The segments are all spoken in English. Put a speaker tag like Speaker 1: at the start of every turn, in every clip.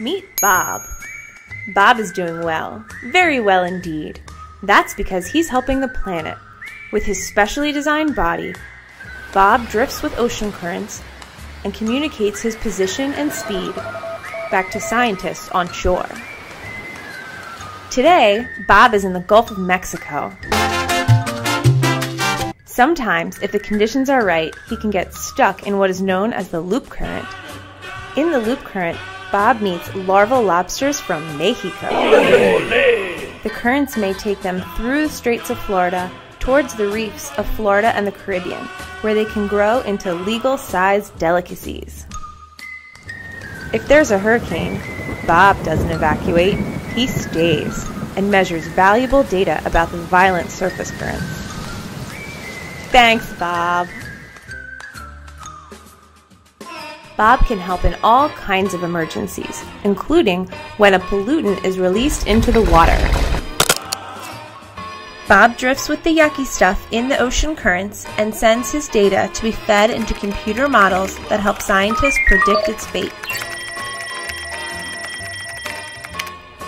Speaker 1: Meet Bob. Bob is doing well, very well indeed. That's because he's helping the planet. With his specially designed body, Bob drifts with ocean currents and communicates his position and speed back to scientists on shore. Today, Bob is in the Gulf of Mexico. Sometimes, if the conditions are right, he can get stuck in what is known as the loop current. In the loop current, Bob meets larval lobsters from Mexico. The currents may take them through the Straits of Florida towards the reefs of Florida and the Caribbean, where they can grow into legal sized delicacies. If there's a hurricane, Bob doesn't evacuate, he stays and measures valuable data about the violent surface currents. Thanks, Bob. Bob can help in all kinds of emergencies, including when a pollutant is released into the water. Bob drifts with the yucky stuff in the ocean currents and sends his data to be fed into computer models that help scientists predict its fate.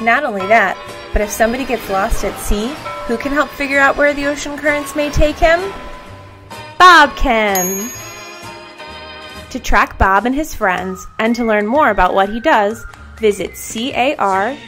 Speaker 1: Not only that, but if somebody gets lost at sea, who can help figure out where the ocean currents may take him? Bob can! To track Bob and his friends and to learn more about what he does, visit carthe.org.